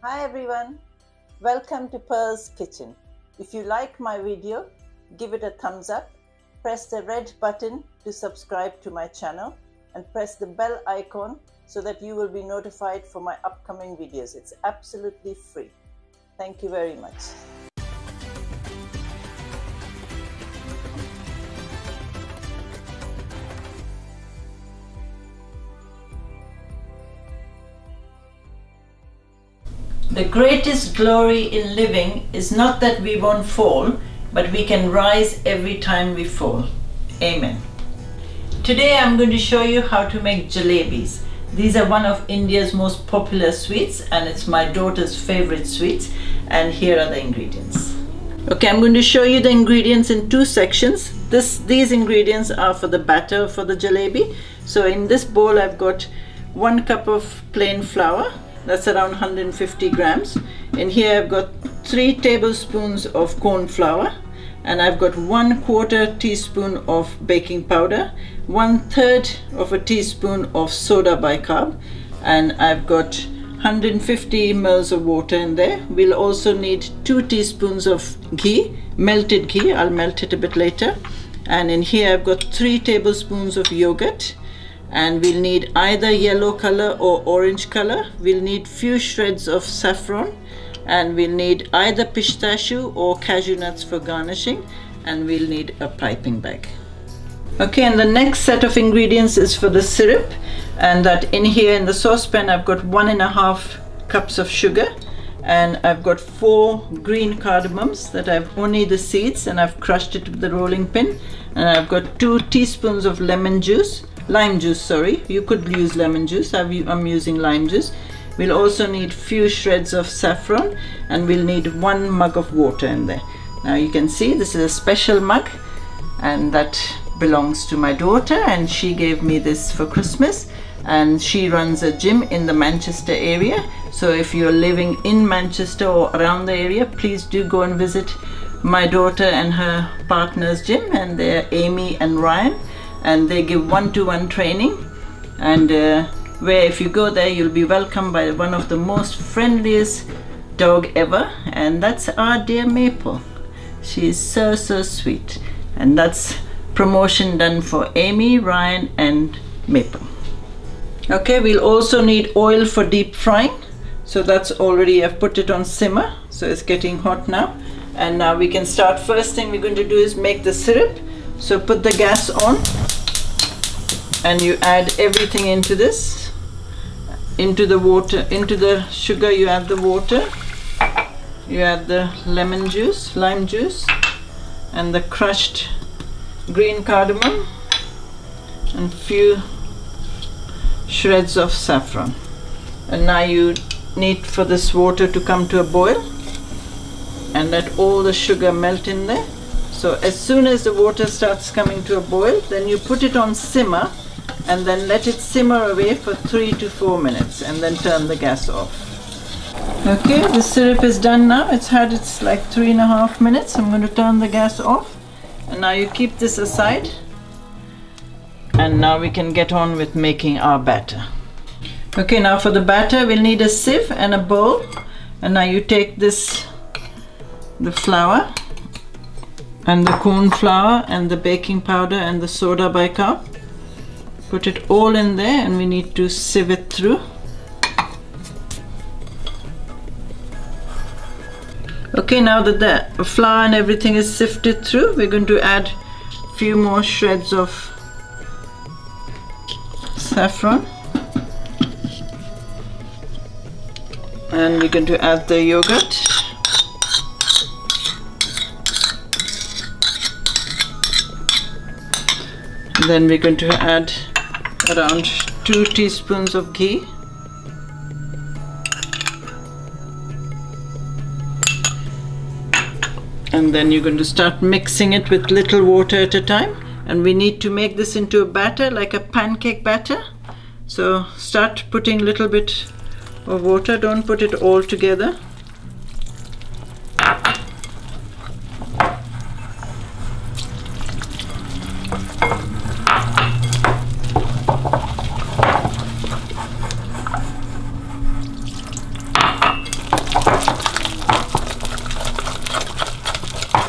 Hi everyone, welcome to Pearl's Kitchen. If you like my video, give it a thumbs up, press the red button to subscribe to my channel and press the bell icon so that you will be notified for my upcoming videos. It's absolutely free. Thank you very much. The greatest glory in living is not that we won't fall, but we can rise every time we fall. Amen. Today I'm going to show you how to make jalebis. These are one of India's most popular sweets and it's my daughter's favorite sweets and here are the ingredients. Okay, I'm going to show you the ingredients in two sections. This, these ingredients are for the batter for the jalebi. So in this bowl I've got one cup of plain flour, that's around 150 grams. In here I've got three tablespoons of corn flour and I've got one quarter teaspoon of baking powder, one third of a teaspoon of soda bicarb, and I've got 150 ml of water in there. We'll also need two teaspoons of ghee, melted ghee, I'll melt it a bit later. And in here I've got three tablespoons of yogurt, and we'll need either yellow color or orange color. We'll need few shreds of saffron. And we'll need either pistachio or cashew nuts for garnishing. And we'll need a piping bag. Okay and the next set of ingredients is for the syrup. And that in here in the saucepan I've got one and a half cups of sugar. And I've got four green cardamoms that I've only the seeds and I've crushed it with the rolling pin. And I've got two teaspoons of lemon juice lime juice sorry. You could use lemon juice. I am using lime juice. We'll also need few shreds of saffron and we'll need one mug of water in there. Now you can see this is a special mug and that belongs to my daughter and she gave me this for Christmas and she runs a gym in the Manchester area. So if you're living in Manchester or around the area please do go and visit my daughter and her partner's gym and they're Amy and Ryan and they give one-to-one -one training. And uh, where if you go there you'll be welcomed by one of the most friendliest dog ever. And that's our dear Maple. She's so so sweet. And that's promotion done for Amy, Ryan and Maple. Okay we'll also need oil for deep frying. So that's already I've put it on simmer so it's getting hot now. And now we can start. First thing we're going to do is make the syrup. So put the gas on and you add everything into this into the water into the sugar you add the water you add the lemon juice lime juice and the crushed green cardamom and few shreds of saffron. And now you need for this water to come to a boil and let all the sugar melt in there. So as soon as the water starts coming to a boil, then you put it on simmer and then let it simmer away for three to four minutes and then turn the gas off. Okay, the syrup is done now. It's had its like three and a half minutes. I'm going to turn the gas off and now you keep this aside and now we can get on with making our batter. Okay, now for the batter we'll need a sieve and a bowl and now you take this the flour and the corn flour and the baking powder and the soda bicarb put it all in there and we need to sieve it through. Okay now that the flour and everything is sifted through we're going to add a few more shreds of saffron. And we're going to add the yogurt. Then we're going to add around two teaspoons of ghee. And then you're going to start mixing it with little water at a time. And we need to make this into a batter like a pancake batter. So start putting a little bit of water. Don't put it all together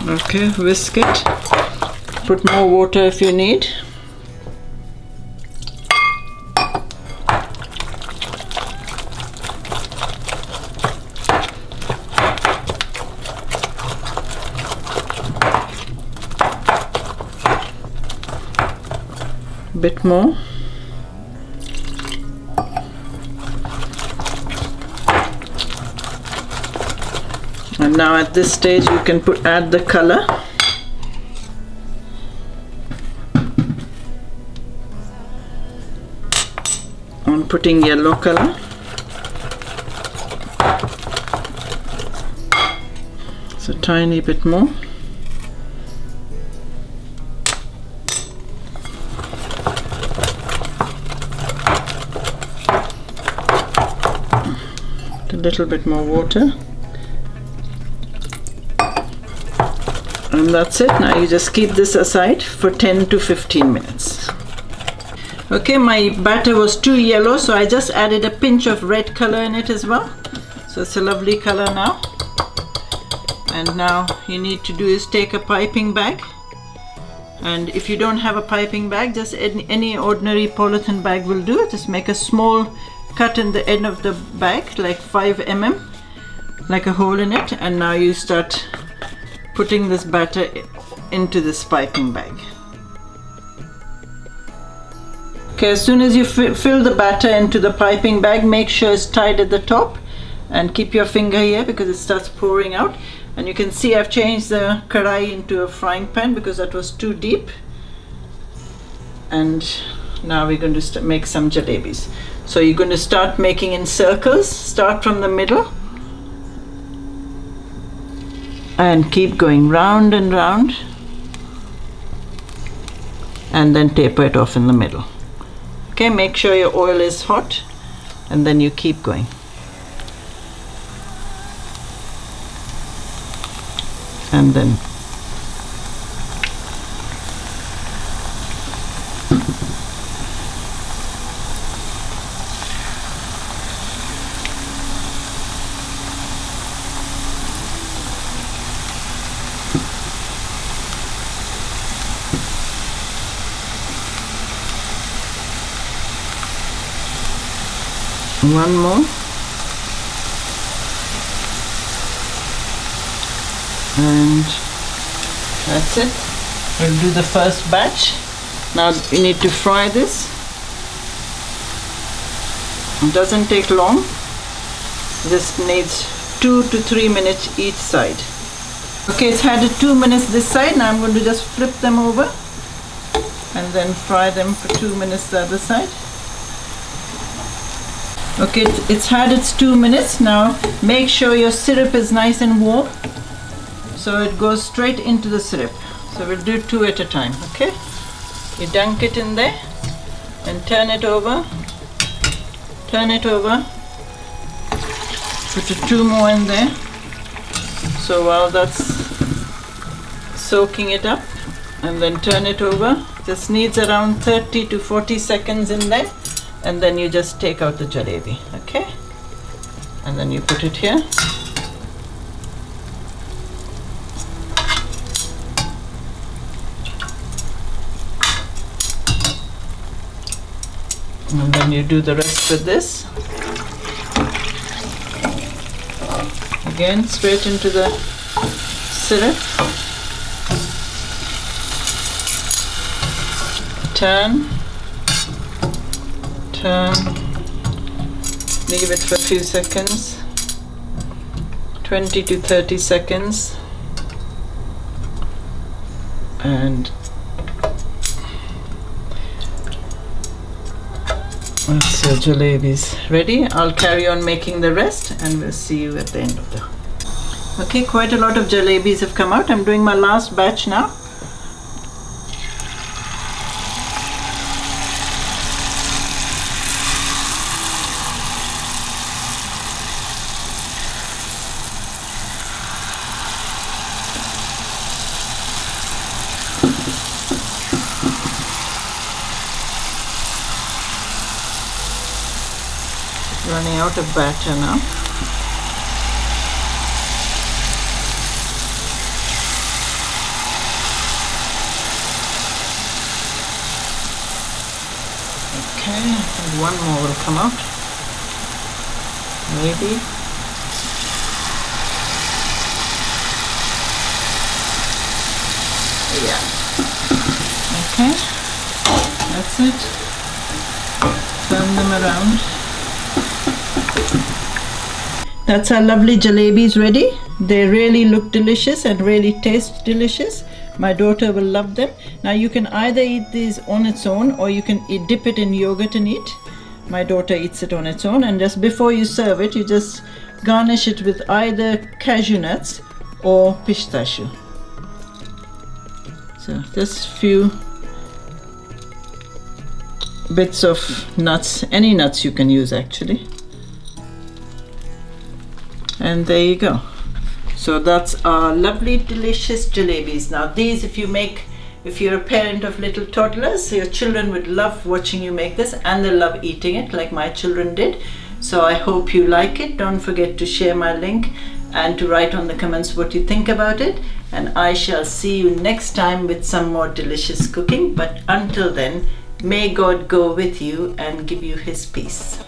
Okay, whisk it. Put more water if you need. bit more and now at this stage you can put add the color. I'm putting yellow color. It's a tiny bit more. A little bit more water and that's it. Now you just keep this aside for 10 to 15 minutes. Okay my batter was too yellow so I just added a pinch of red color in it as well. So it's a lovely color now. And now you need to do is take a piping bag. And if you don't have a piping bag just any ordinary polythene bag will do. Just make a small cut in the end of the bag like 5 mm like a hole in it. And now you start putting this batter into this piping bag. Okay as soon as you fill the batter into the piping bag make sure it's tied at the top and keep your finger here because it starts pouring out. And you can see I've changed the karai into a frying pan because that was too deep. And now we're going to make some jalebis. So you're going to start making in circles. Start from the middle and keep going round and round and then taper it off in the middle. Okay make sure your oil is hot and then you keep going. And then one more. And that's it. We'll do the first batch. Now we need to fry this. It doesn't take long. This needs two to three minutes each side. Okay it's had two minutes this side. Now I'm going to just flip them over and then fry them for two minutes the other side okay it's had its two minutes. Now make sure your syrup is nice and warm. So it goes straight into the syrup. So we'll do two at a time okay? You dunk it in there and turn it over. Turn it over. Put two more in there. So while that's soaking it up and then turn it over. Just needs around 30 to 40 seconds in there and then you just take out the jalebi okay? And then you put it here. And then you do the rest with this. Again straight into the syrup. Turn turn, leave it for a few seconds, 20 to 30 seconds, and that's your jalebis ready. I'll carry on making the rest and we'll see you at the end of the okay quite a lot of jalebis have come out. I'm doing my last batch now running out of batter now. Okay one more will come out. Maybe. Yeah. That's it. Turn them around. That's our lovely jalebis ready. They really look delicious and really taste delicious. My daughter will love them. Now you can either eat these on its own or you can eat, dip it in yogurt and eat. My daughter eats it on its own and just before you serve it, you just garnish it with either cashew nuts or pistachio. So just few bits of nuts, any nuts you can use actually. And there you go. So that's our lovely delicious jalebis. Now these if you make if you're a parent of little toddlers, your children would love watching you make this and they love eating it like my children did. So I hope you like it. Don't forget to share my link and to write on the comments what you think about it. And I shall see you next time with some more delicious cooking. But until then, may God go with you and give you his peace.